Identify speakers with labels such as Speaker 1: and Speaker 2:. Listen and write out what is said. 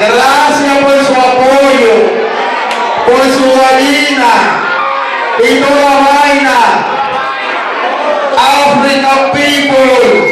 Speaker 1: Gracias por su apoyo, por su gallina y toda vaina. African people.